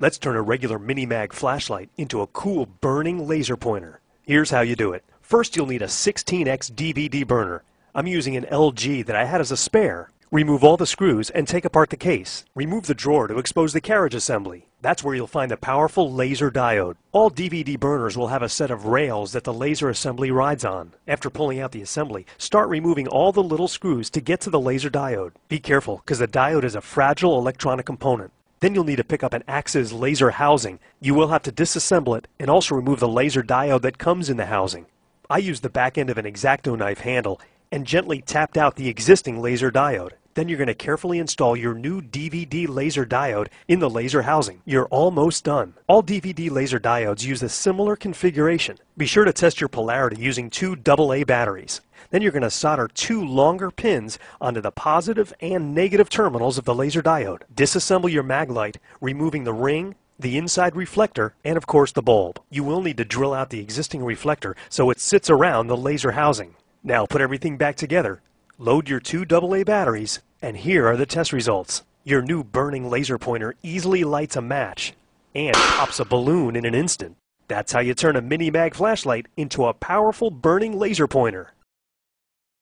Let's turn a regular Mini-Mag flashlight into a cool burning laser pointer. Here's how you do it. First you'll need a 16x DVD burner. I'm using an LG that I had as a spare. Remove all the screws and take apart the case. Remove the drawer to expose the carriage assembly. That's where you'll find the powerful laser diode. All DVD burners will have a set of rails that the laser assembly rides on. After pulling out the assembly, start removing all the little screws to get to the laser diode. Be careful, because the diode is a fragile electronic component. Then you'll need to pick up an Aixiz laser housing. You will have to disassemble it and also remove the laser diode that comes in the housing. I used the back end of an X-Acto knife handle and gently tapped out the existing laser diode. Then you're going to carefully install your new DVD laser diode in the laser housing. You're almost done. All DVD laser diodes use a similar configuration. Be sure to test your polarity using two AA batteries. Then you're going to solder two longer pins onto the positive and negative terminals of the laser diode. Disassemble your mag light, removing the ring, the inside reflector, and of course the bulb. You will need to drill out the existing reflector so it sits around the laser housing. Now put everything back together, load your two AA batteries, and here are the test results. Your new burning laser pointer easily lights a match and pops a balloon in an instant. That's how you turn a mini mag flashlight into a powerful burning laser pointer.